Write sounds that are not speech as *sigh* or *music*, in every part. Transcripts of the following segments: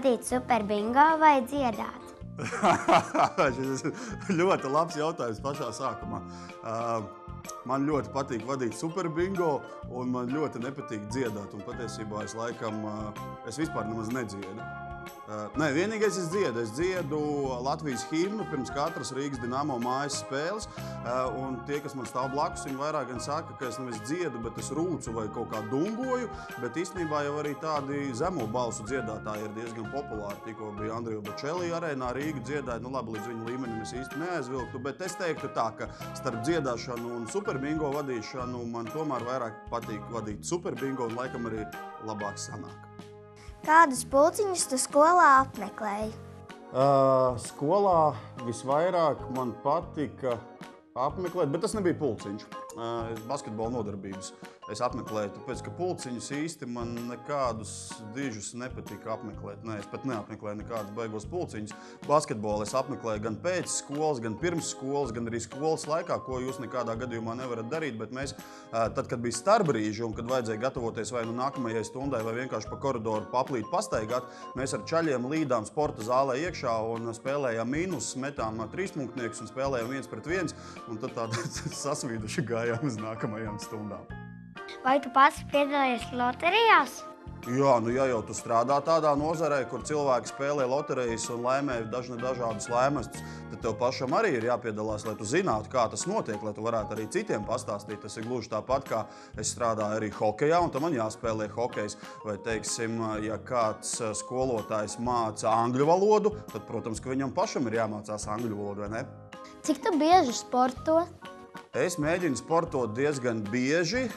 vadīt super bingo vai dziedāt? *laughs* Šis ir ļoti labs jautājums pašā sākumā. Uh, man ļoti patīk vadīt super bingo, un man ļoti nepatīk dziedāt. Un patiesībā es laikam, uh, es vispār nemaz nedziedu. Uh, nē, vienīgais es dziedu. Es dziedu Latvijas himnu pirms katras Rīgas dīnāmo mājas spēles. Uh, un tie, kas man stāv blakus, viņi vairāk gan saka, ka es nevis dziedu, bet es rūcu vai kaut kā dungoju. Bet īstenībā jau arī tādi zemo balsu dziedātāji ir diezgan populāri. Tikko bija Andrija Bočelī arēnā Rīga dziedāja. Nu, labi, līdz viņa līmenim es īsti neaizvilktu. Bet es teiktu tā, ka starp dziedāšanu un superbingo vadīšanu man tomēr vairāk patīk vadīt superbingo un laikam arī labāk sanāk. Kādus pulciņus tu skolā apmeklēji? Uh, skolā visvairāk man patika apmeklēt, bet tas nebija pulciņš. Uh, basketbola nodarbības es apmeklēju, tāpēc ka pulciņus īsti man nekādus dižus nepatika apmeklēt. Nē, es pat neapmeklēju nekādus beigos pulciņus. Basketbolu es apmeklēju gan pēc skolas, gan pirms skolas, gan arī skolas laikā, ko jūs nekādā gadījumā nevarat darīt. Bet mēs, tad, kad bija starpbrīži un kad vajadzēja gatavoties vai nu nākamajai stundai, vai vienkārši pa koridoru paplīt, pastaigāt, mēs ar čaļiem līdām sporta zālē iekšā un spēlējām mīnus, metām trīspunktniekus un spēlējām viens pret viens. Un tad tādā *laughs* sasvīduši gājām uz nākamajām stundām. Vai tu pats piedalījies loterijās? Jā, nu ja jau tu strādā tādā nozarē, kur cilvēki spēlē loterijas un laimē dažne dažādas laimestus, tad tev pašam arī ir jāpiedalās, lai tu zinātu, kā tas notiek, lai tu varētu arī citiem pastāstīt. Tas ir gluži tāpat, kā es strādāju arī hokejā, un tam man jāspēlē hokejs. Vai, teiksim, ja kāds skolotājs māca angļu valodu, tad, protams, ka viņam pašam ir jāmācās angļu valodu, vai ne? Cik tu bieži sporto? Es mēģinu sportot diezgan bieži.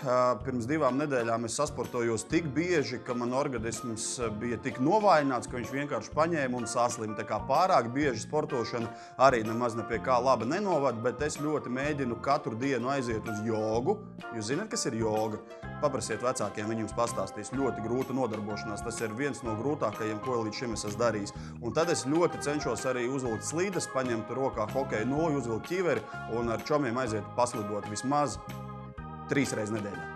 Pirms divām nedēļām es sasportojos tik bieži, ka man organisms bija tik novājināts, ka viņš vienkārši paņēma un saslima. Tā kā pārāk bieži sportošana arī nemaz ne pie kā laba nenovada, bet es ļoti mēģinu katru dienu aiziet uz jogu. Jūs zināt, kas ir joga? Paprasiet vecākiem, viņi jums pastāstīs. Ļoti grūta nodarbošanās. Tas ir viens no grūtākajiem, ko līdz šim es esmu darījis. Un tad es ļoti cenšos arī uzvilkt slīdes, paņemt rokā hokeja noju, uzvilkt ķiveri un ar čomiem aiziet paslidot vismaz trīs reizes nedēļā.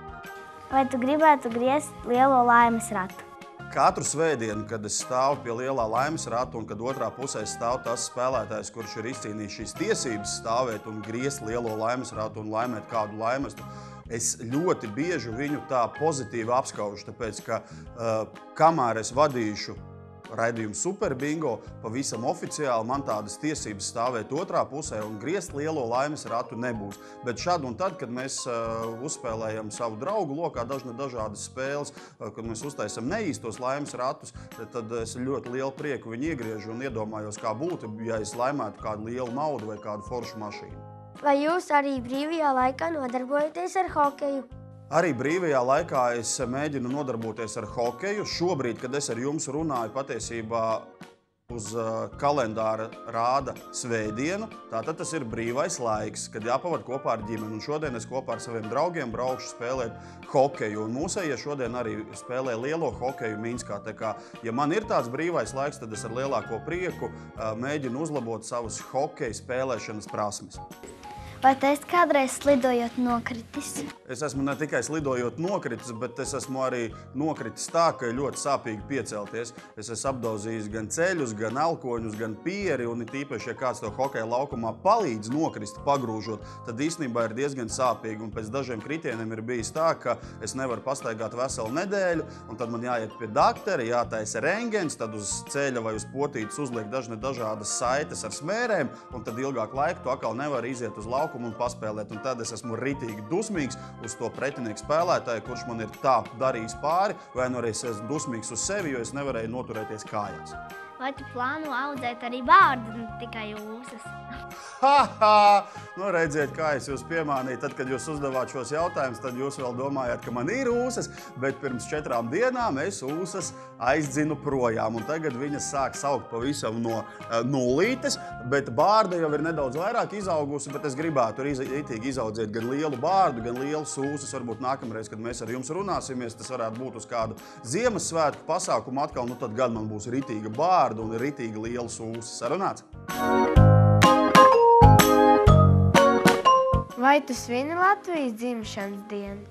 Vai tu gribētu griezt lielo laimes ratu? Katru svētdienu, kad es stāvu pie lielā laimes rata, un kad otrā pusē stāv tas spēlētājs, kurš ir izcīnījis šīs tiesības stāvēt un griezt lielo laimes ratu un laimēt kādu laimestu, es ļoti bieži viņu tā pozitīvi apskaužu. Tāpēc, ka uh, kamēr es vadīšu raidījumu Superbingo. Pavisam oficiāli man tādas tiesības stāvēt otrā pusē un griezt lielo laimes ratu nebūs. Bet šad un tad, kad mēs uh, uzspēlējam savu draugu lokā dažna dažādas spēles, uh, kad mēs uztaisam neīstos laimes ratus, tad es ļoti lielu prieku viņu iegriežu un iedomājos, kā būtu, ja es laimētu kādu lielu naudu vai kādu foršu mašīnu. Vai jūs arī brīvajā laikā nodarbojaties ar hokeju? Arī brīvajā laikā es mēģinu nodarboties ar hokeju. Šobrīd, kad es ar jums runāju, patiesībā uz kalendāra rāda svētdienu. Tātad tas ir brīvais laiks, kad jāpavada kopā ar ģimeni. Un šodien es kopā ar saviem draugiem braukšu spēlēt hokeju. Un mūsējie šodien arī spēlē lielo hokeju Minskā. Tā kā, ja man ir tāds brīvais laiks, tad es ar lielāko prieku mēģinu uzlabot savus hokeja spēlēšanas prasmes. Vai esi kādreiz slidojot nokritis? Es esmu ne tikai slidojot nokritis, bet es esmu arī nokritis tā, ka ļoti sāpīgi piecelties. Es esmu apdauzījis gan ceļus, gan elkoņus, gan pieri. Un it īpaši, ja kāds to hokeja laukumā palīdz nokrist, pagrūžot, tad īstenībā ir diezgan sāpīgi. Un pēc dažiem kritieniem ir bijis tā, ka es nevaru pastaigāt veselu nedēļu, un tad man jāiet pie doktora, jātaisa rengens, tad uz ceļa vai uz potītes uzliek dažne dažādas saites ar smērēm, un tad ilgāk laika tu atkal nevari iziet uz laukumu laukumu un paspēlēt. Un tad es esmu ritīgi dusmīgs uz to pretinieku spēlētāju, kurš man ir tā darījis pāri, vai nu arī es esmu dusmīgs uz sevi, jo es nevarēju noturēties kājās. Vai tu plāno audzēt arī bārdu, ne tikai ūsas? Haha! Nu, redziet, kā es jūs piemānīju. Tad, kad jūs uzdevāt šos jautājumus, tad jūs vēl domājāt, ka man ir ūsas, bet pirms četrām dienām es ūsas aizdzinu projām. Un tagad viņas sāk saukt pavisam no uh, nulītes, bet bārda jau ir nedaudz vairāk izaugusi, bet es gribētu arī itīgi izaudzēt gan lielu bārdu, gan lielu ūsas. Varbūt nākamreiz, kad mēs ar jums runāsimies, tas varētu būt uz kādu Ziemassvētku pasākumu atkal, nu tad gan man būs ritīga bārda vārdu un ritīgi liels ūsas. Sarunāts? Vai tu svini Latvijas dzimšanas dienu?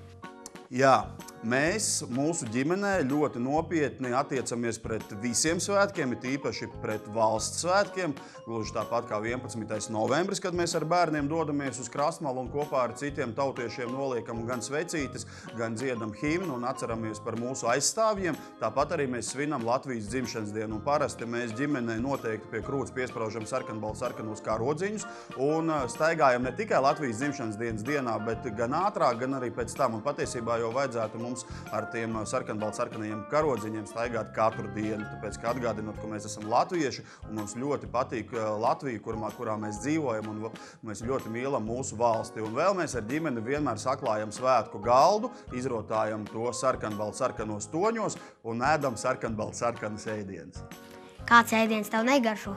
Jā, Mēs mūsu ģimenē ļoti nopietni attiecamies pret visiem svētkiem, it īpaši pret valsts svētkiem. Gluži tāpat kā 11. novembris, kad mēs ar bērniem dodamies uz krastmalu un kopā ar citiem tautiešiem noliekam gan svecītes, gan dziedam himnu un atceramies par mūsu aizstāvjiem. Tāpat arī mēs svinam Latvijas dzimšanas dienu. Un parasti mēs ģimenē noteikti pie krūts piesprāžam sarkanbaltu sarkanos kārodziņus un uh, staigājam ne tikai Latvijas dzimšanas dienas dienā, bet gan ātrāk, gan arī pēc tam. Un patiesībā jau vajadzētu mums ar tiem sarkanbaltu sarkanajiem karodziņiem staigāt katru dienu. Tāpēc, ka atgādinot, ka mēs esam latvieši un mums ļoti patīk Latvija, kurā, kurā mēs dzīvojam un mēs ļoti mīlam mūsu valsti. Un vēl mēs ar ģimeni vienmēr saklājam svētku galdu, izrotājam to sarkanbaltu sarkanos toņos un ēdam sarkanbaltu sarkanas ēdienas. Kāds ēdiens tev negaršo?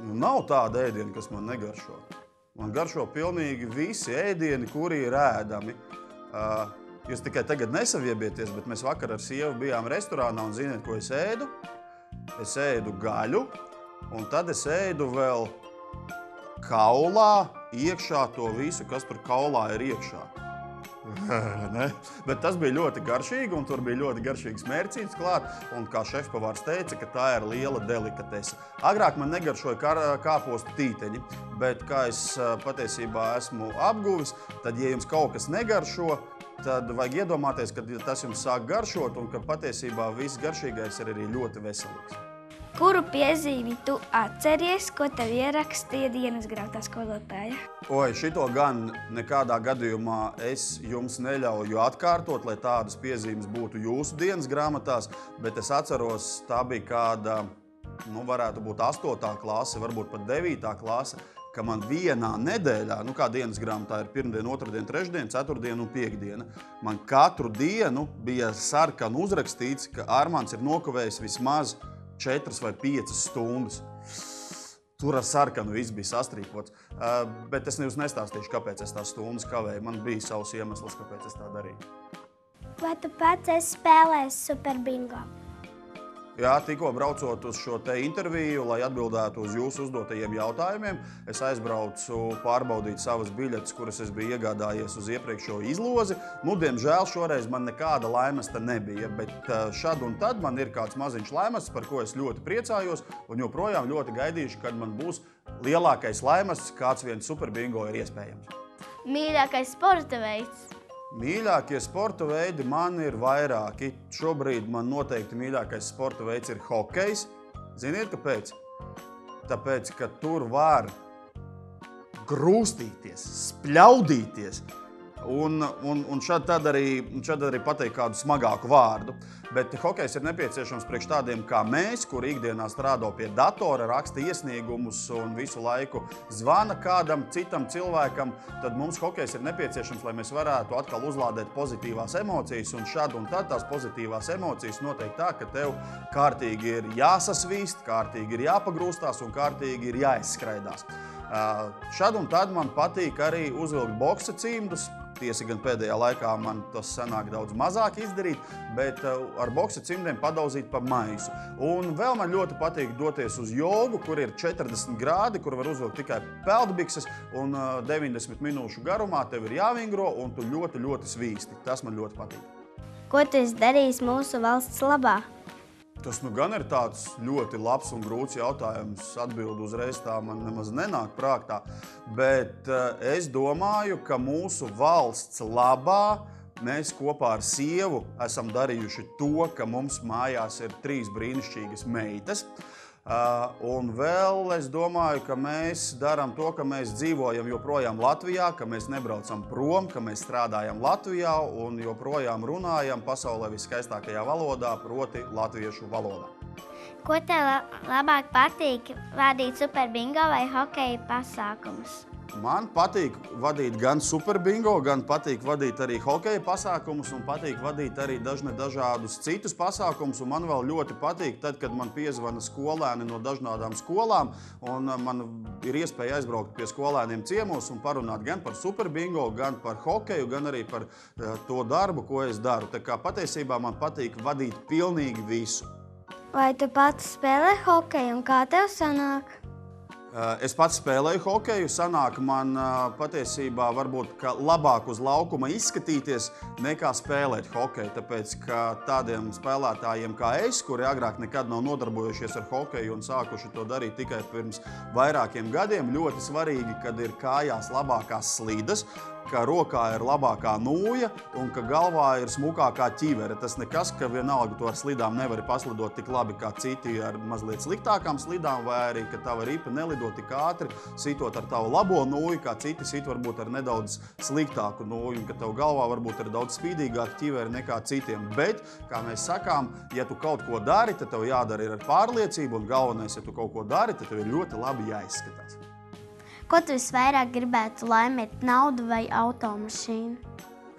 Nu, nav tāda ēdiena, kas man negaršo. Man garšo pilnīgi visi ēdieni, kuri ir ēdami. Uh, Jūs tikai tagad nesaviebieties, bet mēs vakar ar sievu bijām restorānā un ziniet, ko es ēdu? Es ēdu gaļu, un tad es ēdu vēl kaulā iekšā to visu, kas tur kaulā ir iekšā. *laughs* Bet tas bija ļoti garšīgi, un tur bija ļoti garšīgs mērcītis klāt. Un kā šefpavārs teica, ka tā ir liela delikatese. Agrāk man negaršoja kāpostu tīteņi, bet kā es patiesībā esmu apguvis, tad, ja jums kaut kas negaršo, tad vajag iedomāties, ka tas jums sāk garšot un ka patiesībā viss garšīgais ir arī ļoti veselīgs. Kuru piezīmi tu atceries, ko tev ierakstīja dienas grāmatā skolotāja? Oi, šito gan nekādā gadījumā es jums neļauju atkārtot, lai tādas piezīmes būtu jūsu dienas grāmatās, bet es atceros, tā bija kāda, nu, varētu būt 8. klase, varbūt pat 9. klase, ka man vienā nedēļā, nu kā dienas grāmatā ir pirmdiena, otrdiena, trešdiena, ceturtdiena un piekdiena, man katru dienu bija sarkan uzrakstīts, ka Armāns ir nokavējis vismaz 4 vai 5 stundas. Tur ar sarkanu viss bija sastrīpots. Uh, bet es jums nestāstīšu, kāpēc es tās stundas kavēju. Man bija savs iemesls, kāpēc es tā darīju. Vai tu pats esi spēlējis Super Bingo? Jā, tikko braucot uz šo interviju, lai atbildētu uz jūsu uzdotajiem jautājumiem, es aizbraucu pārbaudīt savas biļetes, kuras es biju iegādājies uz iepriekšējo izlozi. Nu, diemžēl šoreiz man nekāda laimesta nebija, bet šad un tad man ir kāds maziņš laimests, par ko es ļoti priecājos un joprojām ļoti gaidīšu, kad man būs lielākais laimests, kāds viens superbingo ir iespējams. Mīļākais sporta veids! Mīļākie sporta veidi man ir vairāki. Šobrīd man noteikti mīļākais sporta veids ir hokejs. Ziniet, kāpēc? Tāpēc, ka tur var grūstīties, spļaudīties, Un, un, un šad arī, šad arī pateikt kādu smagāku vārdu. Bet hokejs ir nepieciešams priekš tādiem kā mēs, kuri ikdienā strādā pie datora, raksta iesniegumus un visu laiku zvana kādam citam cilvēkam. Tad mums hokejs ir nepieciešams, lai mēs varētu atkal uzlādēt pozitīvās emocijas. Un šad un tad tās pozitīvās emocijas notiek tā, ka tev kārtīgi ir jāsasvīst, kārtīgi ir jāpagrūstās un kārtīgi ir jāizskraidās. Šad un tad man patīk arī uzvilkt boxa cimdus, Tiesa gan pēdējā laikā man tas sanāk daudz mazāk izdarīt, bet uh, ar boxa cimdiem padauzīt pa maisu. Un vēl man ļoti patīk doties uz jogu, kur ir 40 grādi, kur var uzvilkt tikai peldbikses un 90 uh, minūšu garumā tev ir jāvingro un tu ļoti, ļoti svīsti. Tas man ļoti patīk. Ko tu esi darījis mūsu valsts labā? Tas nu gan ir tāds ļoti labs un grūts jautājums. Atbildi uzreiz tā man nemaz nenāk prātā. Bet uh, es domāju, ka mūsu valsts labā mēs kopā ar sievu esam darījuši to, ka mums mājās ir trīs brīnišķīgas meitas. Uh, un vēl es domāju, ka mēs darām to, ka mēs dzīvojam joprojām Latvijā, ka mēs nebraucam prom, ka mēs strādājam Latvijā un joprojām runājam pasaulē viskaistākajā valodā, proti, latviešu valodā. Ko tev labāk patīk vadīt superbingo vai hokeja pasākumus? Man patīk vadīt gan superbingo, gan patīk vadīt arī hokeja pasākumus, un patīk vadīt arī dažne dažādus citus pasākumus. Man vēl ļoti patīk, tad, kad man piezvana skolēni no dažādām skolām, un uh, man ir iespēja aizbraukt pie skolēniem ciemos un parunāt gan par superbingo, gan par hokeju, gan arī par uh, to darbu, ko es daru. Tā kā patiesībā man patīk vadīt pilnīgi visu. Vai tu pats spēlē hokeju un kā tev sanāk? Eh, Es pats spēlēju hokeju. Sanāk, man eh, patiesībā varbūt labāk uz laukuma izskatīties nekā spēlēt hokeju. Tāpēc, ka tādiem spēlētājiem kā es, kuri agrāk nekad nav nodarbojušies ar hokeju un sākuši to darīt tikai pirms vairākiem gadiem, ļoti svarīgi, kad ir kājās labākās slīdes, ka rokā ir labākā nūja un ka galvā ir smukākā ķivere. Tas nekas, ka vienalga to ar slidām nevar paslidot tik labi kā citi ar mazliet sliktākām slidām, vai arī ka tava ripa nelido tik ātri, sitot ar tavu labo nūju, kā citi sit varbūt ar nedaudz sliktāku nūju, un ka tev galvā varbūt ir daudz spīdīgāka ķivere nekā citiem. Bet, kā mēs sakām, ja tu kaut ko dari, tad tev jādara ir ar pārliecību, un galvenais, ja tu kaut ko dari, tad tev ir ļoti labi jāizskatās. Ko tu visvairāk gribētu laimēt, naudu vai automašīnu?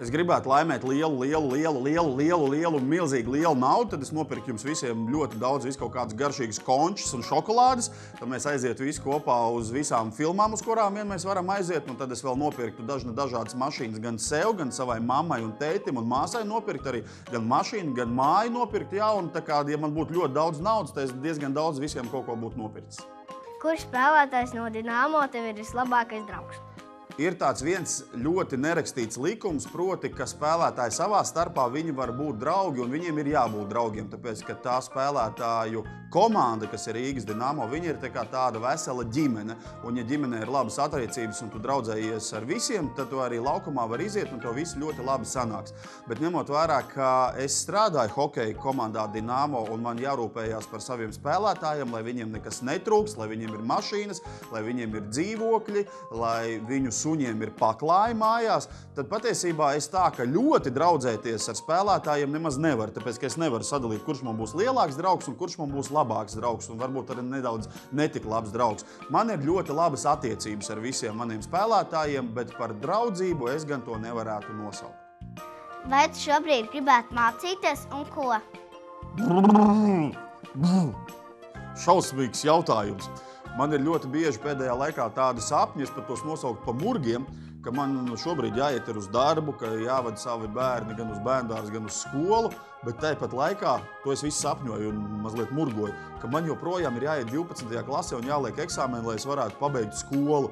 Es gribētu laimēt lielu, lielu, lielu, lielu, lielu, lielu milzīgu lielu naudu. Tad es nopirku jums visiem ļoti daudz, visu kaut kādas garšīgas končus un šokolādes. Tad mēs aizietu visi kopā uz visām filmām, uz kurām vien mēs varam aiziet. Un tad es vēl nopirktu dažna, dažādas mašīnas gan sev, gan savai mammai un tētim un māsai nopirkt arī gan mašīnu, gan māju nopirkt. Jā, un tā kā, ja man būtu ļoti daudz naudas, tad es diezgan daudz visiem kaut ko būtu nopircis. Kurš spēlētājs no Dienāmo tev ir vislabākais draugs? Ir tāds viens ļoti nerakstīts likums, proti, ka spēlētāji savā starpā var būt draugi un viņiem ir jābūt draugiem. Tāpēc, ka tā spēlētāju komanda, kas ir Rīgas Dienāmo, viņi ir tā tāda vesela ģimene. Un, ja ģimenē ir labas attiecības un tu draudzējies ar visiem, tad tu arī laukumā var iziet un tev viss ļoti labi sanāks. Bet ņemot vērā, ka es strādāju hokeja komandā Dienāmo un man jārūpējās par saviem spēlētājiem, lai viņiem nekas netrūks, lai viņiem ir mašīnas, lai viņiem ir dzīvokļi, lai viņu suņiem ir paklāji mājās, tad patiesībā es tā, ka ļoti draudzēties ar spēlētājiem nemaz nevaru. Tāpēc, ka es nevaru sadalīt, kurš man būs lielāks draugs un kurš man būs labāks draugs, un varbūt arī nedaudz netik labs draugs. Man ir ļoti labas attiecības ar visiem maniem spēlētājiem, bet par draudzību es gan to nevarētu nosaukt. Vai tu šobrīd gribētu mācīties un ko? Šausmīgs jautājums. Man ir ļoti bieži pēdējā laikā tādi sapņi, es pat tos nosaucu par murgiem, ka man šobrīd jāiet uz darbu, ka jāvada savi bērni gan uz bērnu gan uz skolu. Bet tāpat laikā to es visu sapņoju un mazliet murgoju, ka man joprojām ir jāiet 12. klasē un jāliek eksāmeni, lai es varētu pabeigt skolu.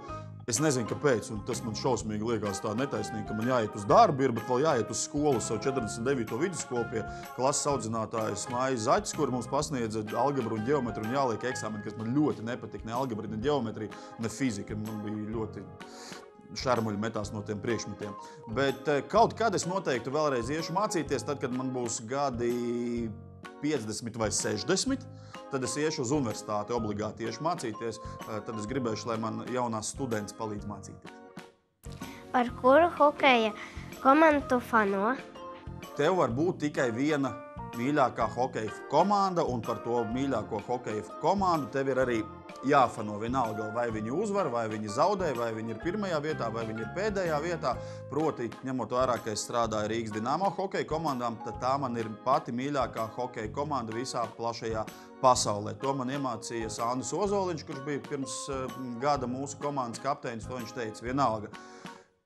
Es nezinu, kāpēc, un tas man šausmīgi liekas tā netaisnīgi, ka man jāiet uz darbu, ir, bet vēl jāiet uz skolu, savu 49. vidusskolu pie klases audzinātājas Mājas Zaķis, kur mums pasniedza algebru un geometriju un jāliek eksāmeni, kas man ļoti nepatika. Ne algebra, ne geometrija, ne fizika. Man bija ļoti šarmuļi metās no tiem priekšmetiem. Bet eh, kaut kad es noteikti vēlreiz iešu mācīties, tad, kad man būs gadi 50 vai 60. Tad es iešu uz universitāti, obligāti iešu mācīties. Tad es gribēšu, lai man jaunās students palīdz mācīties. Par kuru hokeja komandu fano? Tev var būt tikai viena mīļākā hokeja komanda, un par to mīļāko hokeja komandu tev ir arī jāfano vienalga, vai viņi uzvar, vai viņi zaudē, vai viņi ir pirmajā vietā, vai viņi ir pēdējā vietā. Proti, ņemot vērā, ka es strādāju Rīgas dīnāmo hokeja komandām, tad tā man ir pati mīļākā hokeja komanda visā plašajā pasaulē. To man iemācīja Sandrs Ozoliņš, kurš bija pirms eh, gada mūsu komandas kapteinis. To viņš teica, vienalga.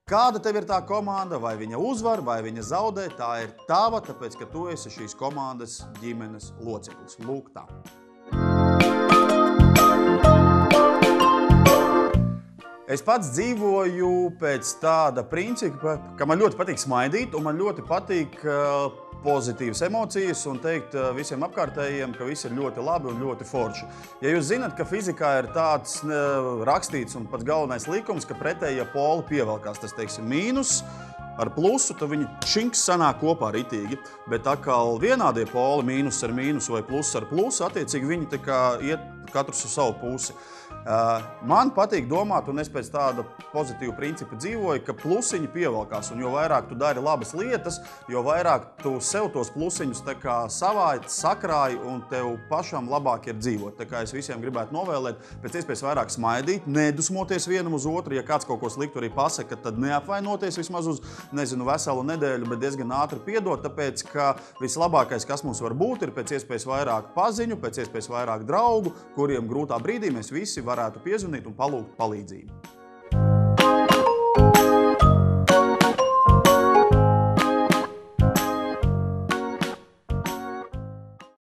Kāda tev ir tā komanda, vai viņa uzvar, vai viņa zaudē, tā ir tava, tāpēc ka tu esi šīs komandas ģimenes loceklis. Lūk, tā. Es pats dzīvoju pēc tāda principa, ka man ļoti patīk smaidīt, un man ļoti patīk uh, pozitīvas emocijas un teikt uh, visiem apkārtējiem, ka viss ir ļoti labi un ļoti forši. Ja jūs zinat, ka fizikā ir tāds rakstīts un pats galvenais likums, ka pretējie poli pievelkās, tas teiksim, mīnus. Ar plusu tad viņi činks sanāk kopā ritīgi, bet atkal vienādie poli, mīnus ar mīnusu vai pluss ar plusu, attiecīgi viņi tā kā iet katrs uz savu pusi. Uh, man patīk domāt, un es pēc tāda pozitīva principa dzīvoju, ka plusiņi pievelkās. Un jo vairāk tu dari labas lietas, jo vairāk tu sev tos plusiņus savāji, sakrāji, un tev pašam labāk ir dzīvot. Tā kā es visiem gribētu novēlēt, pēc iespējas vairāk smaidīt, nedusmoties vienam uz otru. Ja kāds kaut ko sliktu arī pasaka, tad neapvainoties vismaz uz nezinu, veselu nedēļu, bet diezgan ātri piedot. Tāpēc, ka vislabākais, kas mums var būt, ir pēc iespējas vairāk paziņu, pēc iespējas vairāk draugu, kuriem grūtā brīdī mēs visi varētu piezvanīt un palūgt palīdzību.